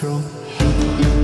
Chrome.